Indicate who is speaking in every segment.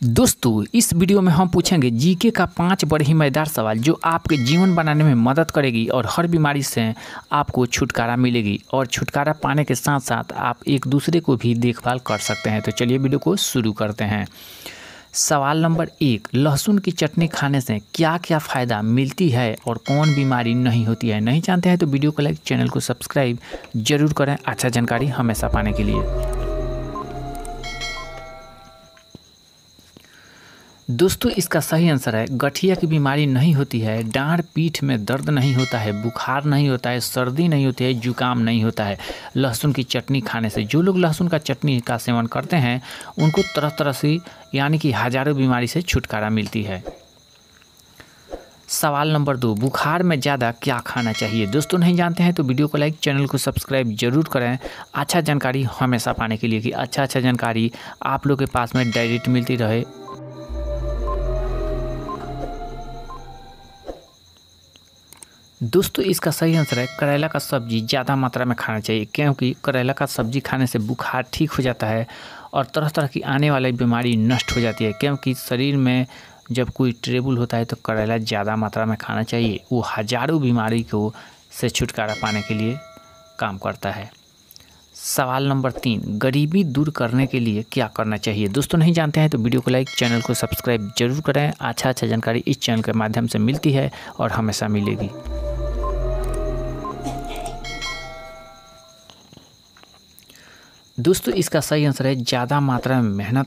Speaker 1: दोस्तों, इस वीडियो में हम पूछेंगे जीके का पाँच बड़े ही मज़ेदार सवाल जो आपके जीवन बनाने में मदद करेगी और हर बीमारी से आपको छुटकारा मिलेगी और छुटकारा पाने के साथ साथ आप एक दूसरे को भी देखभाल कर सकते हैं। तो चलिए वीडियो को शुरू करते हैं। सवाल नंबर एक, लहसुन की चटनी खाने से क्या क्या फ़ायदा मिलती है और कौन बीमारी नहीं होती है? नहीं जानते हैं तो वीडियो को लाइक, चैनल को सब्सक्राइब ज़रूर करें। अच्छा जानकारी हमेशा पाने के लिए। दोस्तों, इसका सही आंसर है, गठिया की बीमारी नहीं होती है, डांड पीठ में दर्द नहीं होता है, बुखार नहीं होता है, सर्दी नहीं होती है, जुकाम नहीं होता है। लहसुन की चटनी खाने से, जो लोग लहसुन का चटनी का सेवन करते हैं, उनको तरह तरह से, यानी कि हज़ारों बीमारी से छुटकारा मिलती है। सवाल नंबर दो, बुखार में ज़्यादा क्या खाना चाहिए? दोस्तों, नहीं जानते हैं तो वीडियो को लाइक, चैनल को सब्सक्राइब ज़रूर करें। अच्छा जानकारी हमेशा पाने के लिए कि अच्छा अच्छा जानकारी आप लोग के पास में डायरेक्ट मिलती रहे। दोस्तों, इसका सही आंसर है, करेला का सब्ज़ी ज़्यादा मात्रा में खाना चाहिए, क्योंकि करेला का सब्ज़ी खाने से बुखार ठीक हो जाता है और तरह तरह की आने वाली बीमारी नष्ट हो जाती है, क्योंकि शरीर में जब कोई ट्रेबल होता है तो करेला ज़्यादा मात्रा में खाना चाहिए। वो हज़ारों बीमारी को से छुटकारा पाने के लिए काम करता है। सवाल नंबर तीन, गरीबी दूर करने के लिए क्या करना चाहिए? दोस्तों, नहीं जानते हैं तो वीडियो को लाइक, चैनल को सब्सक्राइब ज़रूर करें। अच्छा अच्छा जानकारी इस चैनल के माध्यम से मिलती है और हमेशा मिलेगी। दोस्तों, इसका सही आंसर है, ज़्यादा मात्रा में मेहनत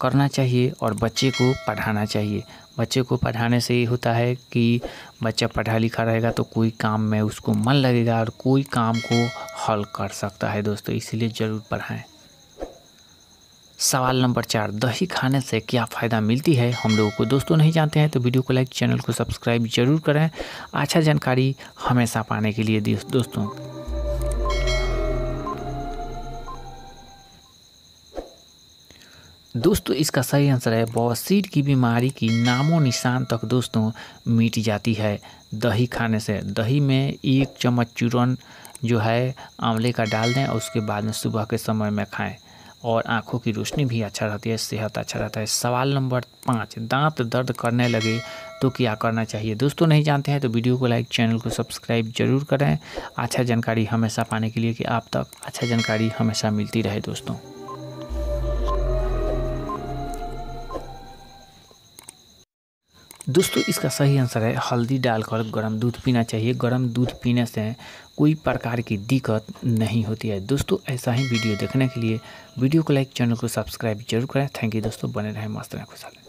Speaker 1: करना चाहिए और बच्चे को पढ़ाना चाहिए। बच्चे को पढ़ाने से ये होता है कि बच्चा पढ़ा लिखा रहेगा तो कोई काम में उसको मन लगेगा और कोई काम को हल कर सकता है दोस्तों, इसलिए ज़रूर पढ़ाएँ। सवाल नंबर चार, दही खाने से क्या फ़ायदा मिलती है? हम लोगों को दोस्तों नहीं जानते हैं तो वीडियो को लाइक, चैनल को सब्सक्राइब ज़रूर करें। अच्छा जानकारी हमेशा पाने के लिए दोस्तों दोस्तों, इसका सही आंसर है बवासीर की बीमारी की नामो निशान तक दोस्तों मिट जाती है दही खाने से। दही में एक चम्मच चूरन जो है, आंवले का डाल दें और उसके बाद में सुबह के समय में खाएँ और आँखों की रोशनी भी अच्छा रहती है, सेहत अच्छा रहता है। सवाल नंबर पाँच, दांत दर्द करने लगे तो क्या करना चाहिए? दोस्तों, नहीं जानते हैं तो वीडियो को लाइक, चैनल को सब्सक्राइब ज़रूर करें। अच्छा जानकारी हमेशा पाने के लिए कि आप तक अच्छा जानकारी हमेशा मिलती रहे दोस्तों। दोस्तों, इसका सही आंसर है हल्दी डालकर गर्म दूध पीना चाहिए। गर्म दूध पीने से कोई प्रकार की दिक्कत नहीं होती है। दोस्तों, ऐसा ही वीडियो देखने के लिए वीडियो को लाइक, चैनल को सब्सक्राइब ज़रूर करें। थैंक यू दोस्तों, बने रहें मस्त रहें खुशहाल